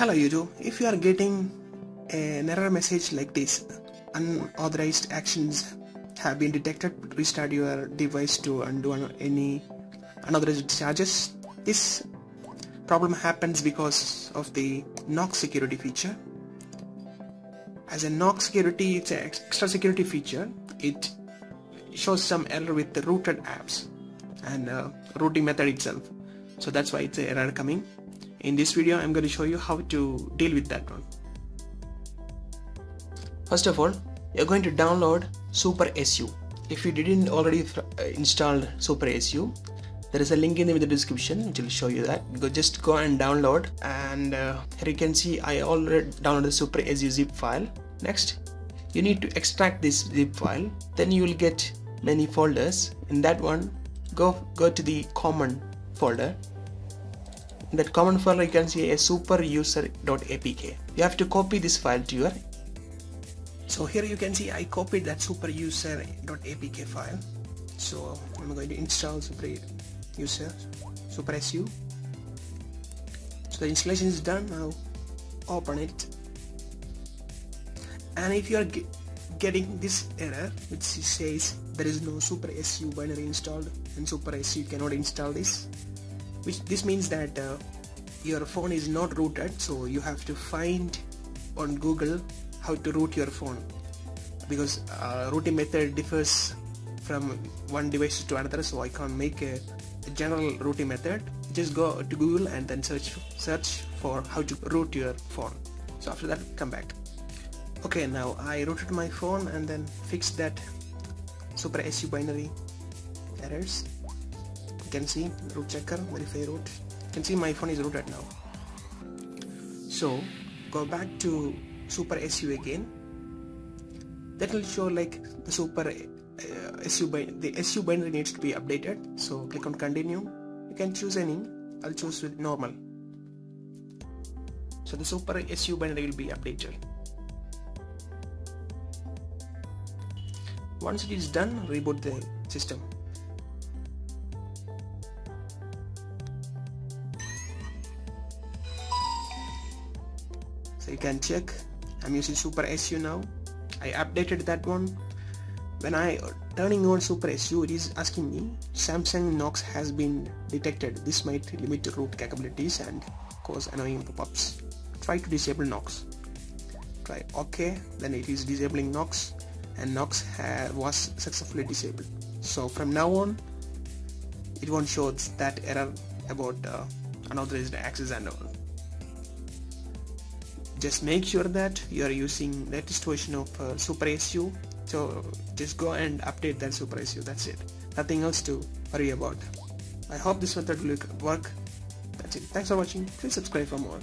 Hello YouTube, if you are getting an error message like this, unauthorized actions have been detected, restart your device to undo any unauthorized charges. This problem happens because of the Knox security feature. As a Knox security, it's an extra security feature. It shows some error with the rooted apps and uh, rooting method itself. So that's why it's an error coming. In this video, I'm going to show you how to deal with that one. First of all, you're going to download Super SU. If you didn't already uh, install Super SU, there is a link in the description which will show you that. Go just go and download and uh, here you can see I already downloaded Super SU zip file. Next, you need to extract this zip file. Then you will get many folders. In that one, go go to the common folder that common folder you can see a super user.apk you have to copy this file to your so here you can see I copied that super user.apk file. So I'm going to install super user super su so the installation is done. Now open it. And if you are getting this error which says there is no super su binary installed and super su cannot install this which this means that uh, your phone is not rooted so you have to find on Google how to root your phone. Because uh, rooting method differs from one device to another so I can't make a, a, general rooting method. Just go to Google and then search search for how to root your phone. So after that come back. Okay now I rooted my phone and then fixed that super SU binary errors can see root checker verify root. You can see my phone is rooted now. So go back to super SU again. That will show like the super uh, SU the SU binary needs to be updated. So click on continue. You can choose any. I'll choose with normal. So the super SU binary will be updated. Once it is done reboot the system you can check. I'm using Super SU now. I updated that one. When I turning on Super SU it is asking me Samsung Knox has been detected. This might limit root capabilities and cause annoying pop-ups. Try to disable Knox try OK then it is disabling Knox and Knox was successfully disabled. So from now on it won't show that error about uh, unauthorized access and all just make sure that you are using latest version of uh, Super SU so just go and update that Super SU that's it. Nothing else to worry about. I hope this method will work. That's it. Thanks for watching. Please subscribe for more